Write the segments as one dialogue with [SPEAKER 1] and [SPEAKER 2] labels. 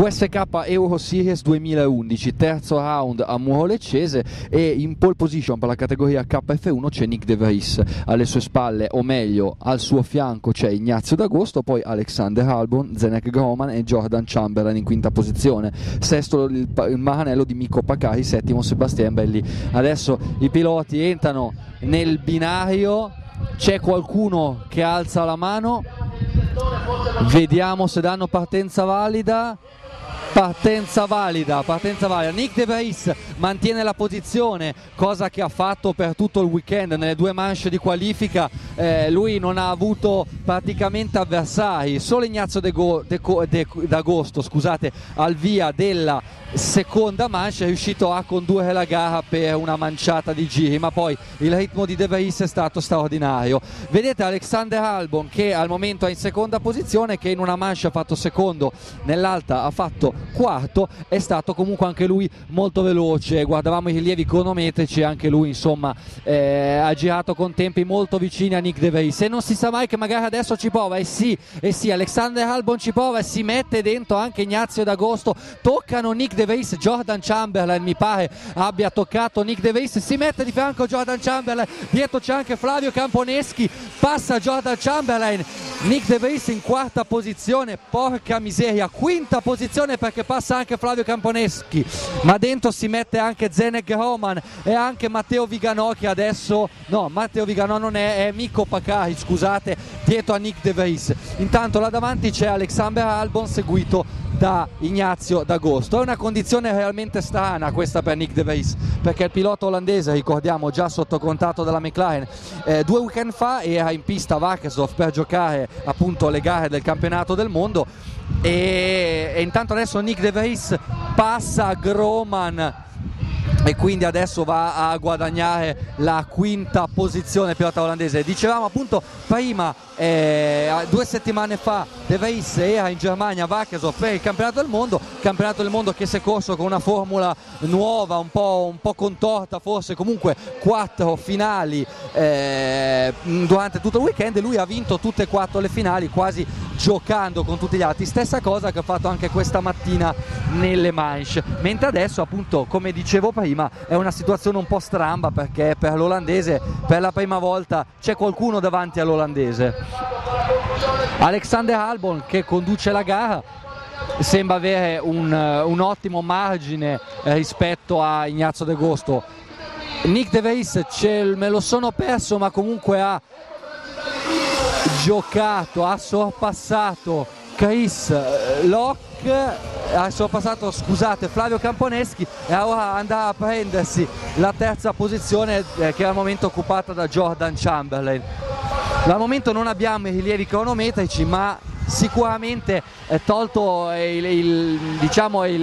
[SPEAKER 1] WSK Euro Series 2011, terzo round a Muro Leccese e in pole position per la categoria KF1 c'è Nick De Vries, alle sue spalle o meglio al suo fianco c'è Ignazio D'Agosto, poi Alexander Albon, Zenek Groman e Jordan Chamberlain in quinta posizione, sesto il, il maranello di Mikko Pacari, settimo Sebastian Belli. Adesso i piloti entrano nel binario, c'è qualcuno che alza la mano, vediamo se danno partenza valida. Partenza valida, partenza valida. Nick De Vries mantiene la posizione, cosa che ha fatto per tutto il weekend nelle due manche di qualifica. Eh, lui non ha avuto praticamente avversari, solo Ignazio d'Agosto, scusate, al via della seconda mancia è riuscito a condurre la gara per una manciata di giri, ma poi il ritmo di De Vries è stato straordinario. Vedete Alexander Albon che al momento è in seconda posizione, che in una mancia ha fatto secondo, nell'altra ha fatto quarto è stato comunque anche lui molto veloce guardavamo i rilievi cronometrici anche lui insomma eh, ha girato con tempi molto vicini a Nick De Vries e non si sa mai che magari adesso ci prova e sì, e sì Alexander Albon ci prova e si mette dentro anche Ignazio D'Agosto. Toccano Nick De Vries Jordan Chamberlain mi pare abbia toccato Nick De Vries si mette di fianco Jordan Chamberlain dietro c'è anche Flavio Camponeschi passa Jordan Chamberlain. Nick De Vries in quarta posizione porca miseria quinta posizione per perché passa anche Flavio Camponeschi, ma dentro si mette anche Zenek Roman e anche Matteo Viganò che adesso, no Matteo Viganò non è, è Mikko Pacari, scusate, dietro a Nick De Vries. Intanto là davanti c'è Alexander Albon seguito da Ignazio D'Agosto. È una condizione realmente strana questa per Nick De Vries, perché il pilota olandese, ricordiamo, già sotto contatto della McLaren, eh, due weekend fa era in pista a Varkesov per giocare appunto le gare del campionato del mondo e, e intanto adesso Nick De Vries passa Groman e quindi adesso va a guadagnare la quinta posizione pilota olandese. Dicevamo appunto prima, eh, due settimane fa, De Vries era in Germania a Vacchesov per il campionato del mondo, campionato del mondo che si è corso con una formula nuova, un po', un po contorta forse, comunque quattro finali eh, durante tutto il weekend. E lui ha vinto tutte e quattro le finali quasi giocando con tutti gli altri, stessa cosa che ha fatto anche questa mattina nelle manche, mentre adesso appunto come dicevo prima è una situazione un po' stramba perché per l'olandese per la prima volta c'è qualcuno davanti all'olandese. Alexander Albon che conduce la gara sembra avere un, un ottimo margine rispetto a Ignazio De Gosto. Nick De Vries me lo sono perso ma comunque ha giocato, ha sorpassato Chris eh, Locke, ha sorpassato scusate, Flavio Camponeschi e ora andrà a prendersi la terza posizione eh, che è al momento occupata da Jordan Chamberlain. Al momento non abbiamo i rilievi cronometrici ma sicuramente eh, tolto il, il, diciamo il,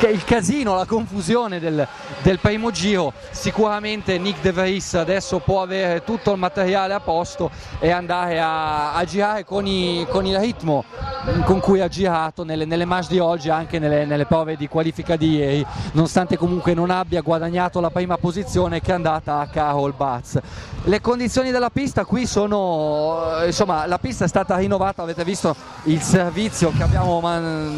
[SPEAKER 1] il, casino, la confusione del, del, primo giro, sicuramente Nick De Vries adesso può avere tutto il materiale a posto e andare a, a girare con, i, con, il ritmo con cui ha girato nelle, nelle match di oggi anche nelle, nelle, prove di qualifica di ieri, nonostante comunque non abbia guadagnato la prima posizione che è andata a Carol Batz. Le condizioni della pista qui sono, insomma la pista è stata rinnovata, avete visto il servizio che abbiamo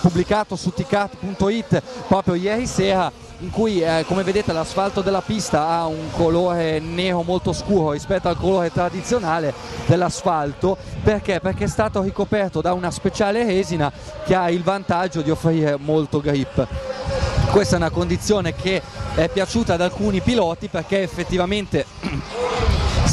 [SPEAKER 1] pubblicato su ticat.it proprio ieri sera in cui eh, come vedete l'asfalto della pista ha un colore nero molto scuro rispetto al colore tradizionale dell'asfalto perché? Perché è stato ricoperto da una speciale resina che ha il vantaggio di offrire molto grip. Questa è una condizione che è piaciuta ad alcuni piloti perché effettivamente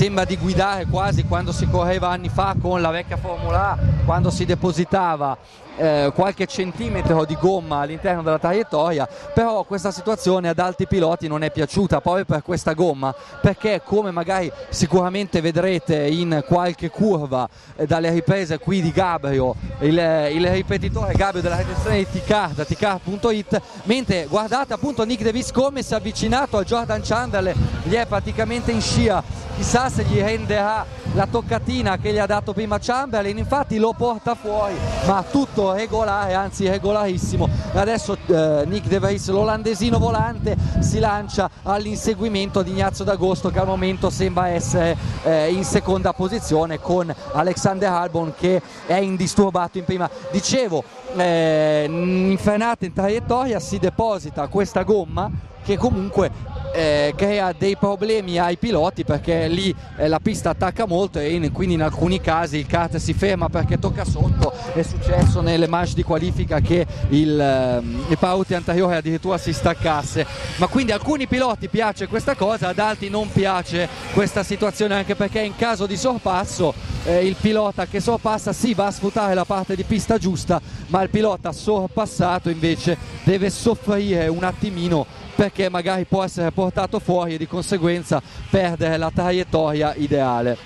[SPEAKER 1] sembra di guidare quasi quando si correva anni fa con la vecchia Formula A, quando si depositava eh, qualche centimetro di gomma all'interno della traiettoria, però questa situazione ad alti piloti non è piaciuta proprio per questa gomma, perché come magari sicuramente vedrete in qualche curva eh, dalle riprese qui di Gabrio, il, il ripetitore Gabrio della redazione di Ticar, da ticar.it, mentre guardate appunto Nick Davis come si è avvicinato a Jordan Chandler, gli è praticamente in scia chissà se gli renderà la toccatina che gli ha dato prima Chamberlain, infatti lo porta fuori, ma tutto regolare, anzi regolarissimo. Adesso eh, Nick De Vries, l'olandesino volante, si lancia all'inseguimento di Ignazio D'Agosto che al momento sembra essere eh, in seconda posizione con Alexander Albon che è indisturbato in prima. Dicevo, eh, in in traiettoria si deposita questa gomma che comunque eh, crea dei problemi ai piloti perché lì eh, la pista attacca molto e in, quindi in alcuni casi il kart si ferma perché tocca sotto. È successo nelle manche di qualifica che il, eh, il pauti anteriore addirittura si staccasse. Ma quindi a alcuni piloti piace questa cosa ad altri non piace questa situazione anche perché in caso di sorpasso eh, il pilota che sorpassa sì va a sfruttare la parte di pista giusta ma il pilota sorpassato invece deve soffrire un attimino perché magari può essere portato fuori e di conseguenza perdere la traiettoria ideale.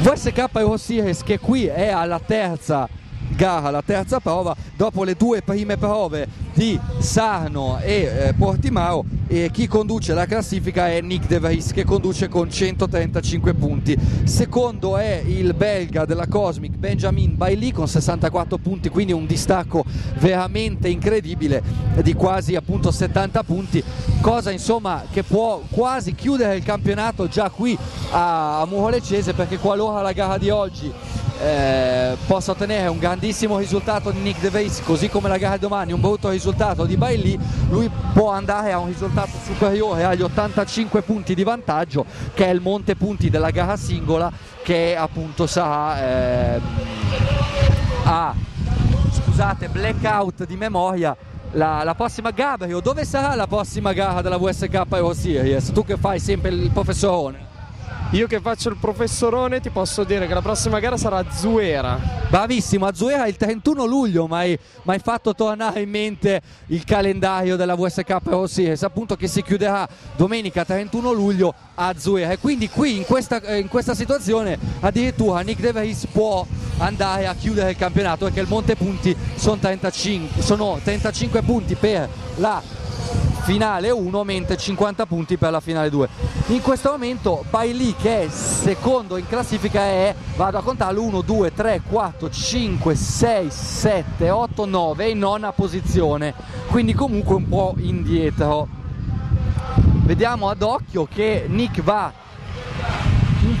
[SPEAKER 1] VSK Euro Series che qui è alla terza gara, la terza prova, dopo le due prime prove di Sarno e eh, Portimao e chi conduce la classifica è Nick De Vries che conduce con 135 punti. Secondo è il belga della Cosmic Benjamin Bailly con 64 punti, quindi un distacco veramente incredibile di quasi appunto 70 punti, cosa insomma che può quasi chiudere il campionato già qui a, a Murolecese perché qualora la gara di oggi eh, possa ottenere un grandissimo risultato di Nick De così come la gara di domani un brutto risultato di Bailey lui può andare a un risultato superiore agli 85 punti di vantaggio che è il monte punti della gara singola che appunto sarà eh, a scusate blackout di memoria la, la, prossima Gabriel. Dove sarà la prossima gara della VSK Euro Series? Tu che fai sempre il professorone
[SPEAKER 2] io che faccio il professorone ti posso dire che la prossima gara sarà a Zuera.
[SPEAKER 1] Bravissimo, a Zuera il 31 luglio, ma hai, hai, fatto tornare in mente il calendario della VSK Pro Series, appunto che si chiuderà domenica 31 luglio a Zuera. E quindi qui in questa, eh, in questa situazione addirittura Nick De può andare a chiudere il campionato perché il monte punti sono 35, sono 35 punti per la finale 1 mentre 50 punti per la finale 2 in questo momento Bailey che è secondo in classifica è vado a contarlo 1 2 3 4 5 6 7 8 9 in nona posizione. Quindi comunque un po' indietro. Vediamo ad occhio che Nick va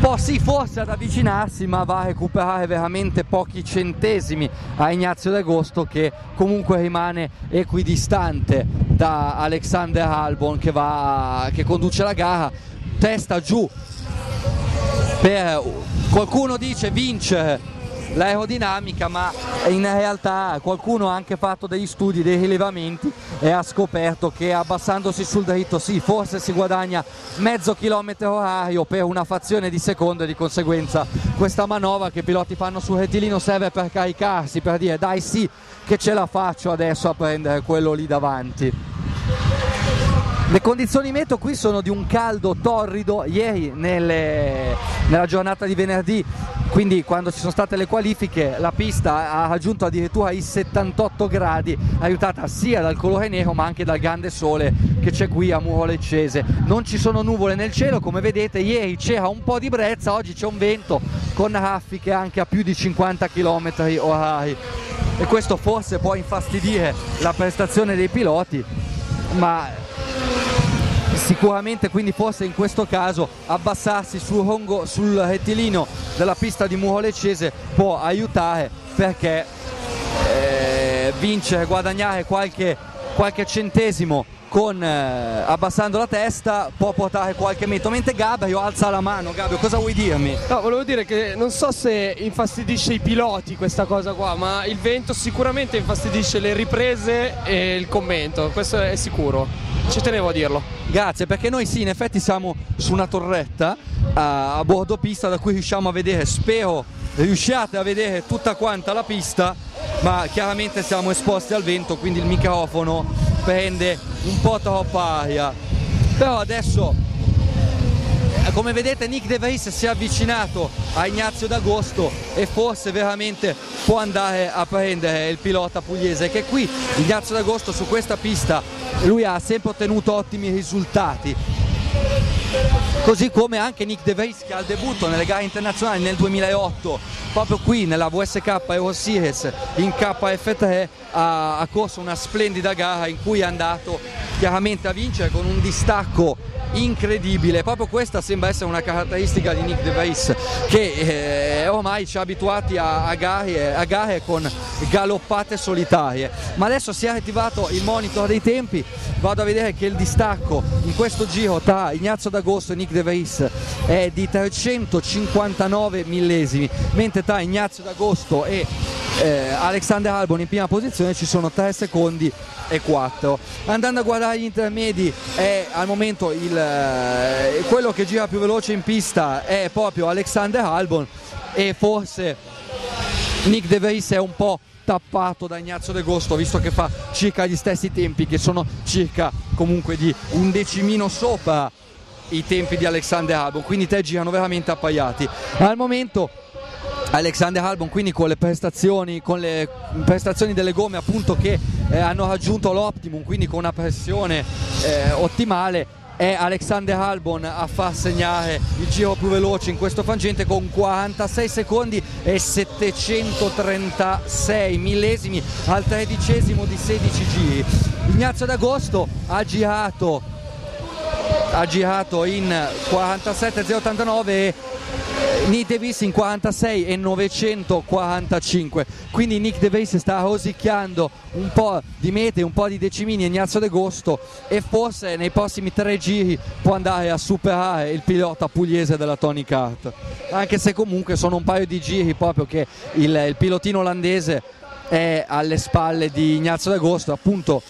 [SPEAKER 1] po' sì forse ad avvicinarsi ma va a recuperare veramente pochi centesimi a Ignazio D'Agosto che comunque rimane equidistante da Alexander Albon che, va, che conduce la gara testa giù. Per qualcuno dice vince l'aerodinamica ma in realtà qualcuno ha anche fatto degli studi, dei rilevamenti e ha scoperto che abbassandosi sul dritto sì, forse si guadagna mezzo chilometro orario per una fazione di secondo e di conseguenza questa manovra che i piloti fanno sul rettilineo serve per caricarsi, per dire dai sì che ce la faccio adesso a prendere quello lì davanti. Le condizioni meteo qui sono di un caldo torrido, ieri nelle, nella giornata di venerdì quindi quando ci sono state le qualifiche la pista ha raggiunto addirittura i 78 gradi aiutata sia dal colore nero ma anche dal grande sole che c'è qui a Muro Leccese. Non ci sono nuvole nel cielo come vedete ieri c'era un po' di brezza oggi c'è un vento con raffiche anche a più di 50 km orari. E questo forse può infastidire la prestazione dei piloti ma sicuramente quindi forse in questo caso abbassarsi sul, rongo, sul rettilineo della pista di Muro Leccese può aiutare perché eh, vincere, guadagnare qualche, qualche centesimo con, eh, abbassando la testa può portare qualche metro mentre Gabrio alza la mano. Gabrio cosa vuoi dirmi?
[SPEAKER 2] No, volevo dire che non so se infastidisce i piloti questa cosa qua ma il vento sicuramente infastidisce le riprese e il commento questo è sicuro ci tenevo a dirlo.
[SPEAKER 1] Grazie perché noi sì in effetti siamo su una torretta a, bordo pista da cui riusciamo a vedere spero riusciate a vedere tutta quanta la pista ma chiaramente siamo esposti al vento quindi il microfono prende un po' troppa aria. Però adesso come vedete Nick De Vries si è avvicinato a Ignazio D'Agosto e forse veramente può andare a prendere il pilota pugliese che qui Ignazio D'Agosto su questa pista lui ha sempre ottenuto ottimi risultati. Così come anche Nick De Vries che al debutto nelle gare internazionali nel 2008 proprio qui nella VSK Euro Series in KF3 ha, ha corso una splendida gara in cui è andato chiaramente a vincere con un distacco incredibile, proprio questa sembra essere una caratteristica di Nick De Vries che eh, ormai ci ha abituati a, a, gare, a gare con galoppate solitarie, ma adesso si è attivato il monitor dei tempi, vado a vedere che il distacco in questo giro tra Ignazio D'Agosto e Nick De Vries è di 359 millesimi, mentre tra Ignazio D'Agosto e eh, Alexander Albon in prima posizione ci sono 3 secondi e 4 andando a guardare gli intermedi è al momento il, eh, quello che gira più veloce in pista è proprio Alexander Albon e forse Nick De Vries è un po' tappato da Ignazio De Gosto visto che fa circa gli stessi tempi che sono circa comunque di un decimino sopra i tempi di Alexander Albon. Quindi te girano veramente appaiati. Al momento Alexander Albon quindi con le prestazioni, con le prestazioni delle gomme appunto che eh, hanno raggiunto l'optimum quindi con una pressione eh, ottimale è Alexander Albon a far segnare il giro più veloce in questo frangente con 46 secondi e 736 millesimi al tredicesimo di 16 giri. Ignazio D'Agosto ha girato ha girato in 47,089 e Nick DeVries in 46 e 945 quindi Nick DeVries sta rosicchiando un po' di mete, un po' di decimini Ignazio De Gosto e forse nei prossimi tre giri può andare a superare il pilota pugliese della Tony Kart. Anche se comunque sono un paio di giri proprio che il, il pilotino olandese è alle spalle di Ignazio De Gosto appunto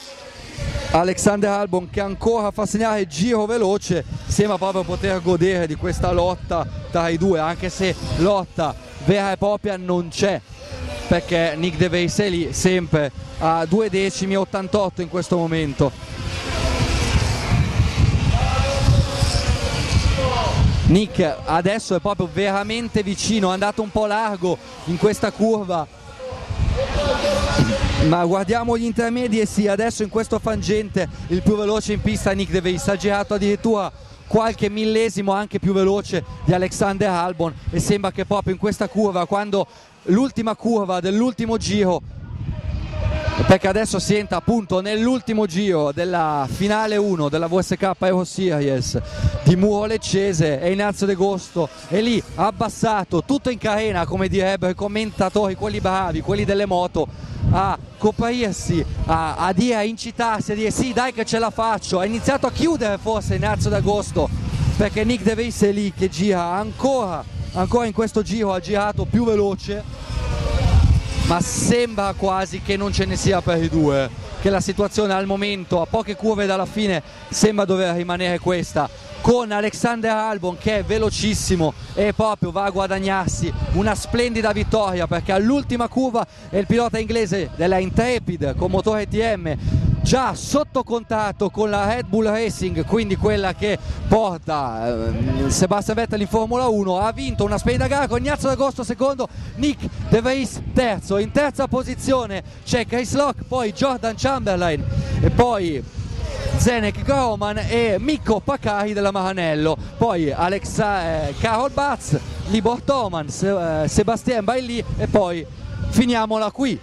[SPEAKER 1] Alexander Albon che ancora fa segnare giro veloce sembra proprio poter godere di questa lotta tra i due anche se lotta vera e propria non c'è perché Nick De Vries è lì sempre a due decimi 88 in questo momento. Nick adesso è proprio veramente vicino è andato un po' largo in questa curva ma guardiamo gli intermedi e sì, adesso in questo frangente il più veloce in pista Nick De Vries, ha girato addirittura qualche millesimo anche più veloce di Alexander Albon. E sembra che proprio in questa curva, quando l'ultima curva dell'ultimo giro perché adesso si entra appunto nell'ultimo giro della finale 1 della VSK Euro Series di Muro Leccese e Ignazio De Gosto e lì abbassato tutto in carena come direbbero i commentatori quelli bravi, quelli delle moto a coprirsi, a, a, dire, a incitarsi, a dire sì dai che ce la faccio, ha iniziato a chiudere forse Ignazio d'Agosto perché Nick De Vries è lì che gira ancora, ancora in questo giro ha girato più veloce ma sembra quasi che non ce ne sia per i due che la situazione al momento a poche curve dalla fine sembra dover rimanere questa. Con Alexander Albon che è velocissimo e proprio va a guadagnarsi una splendida vittoria perché all'ultima curva è il pilota inglese della Intrepid con motore TM già sotto contatto con la Red Bull Racing, quindi quella che porta eh, Sebastian Vettel in Formula 1, ha vinto una splendida gara con Ignazio D'Agosto secondo, Nick De Vries terzo, in terza posizione c'è Chris Locke, poi Jordan Chamberlain e poi Zenek Groman e Mikko Pacari della Maranello, poi Alexa, eh, Carol Batz, Libor Toman, Se, eh, Sebastien Bailly e poi finiamola qui.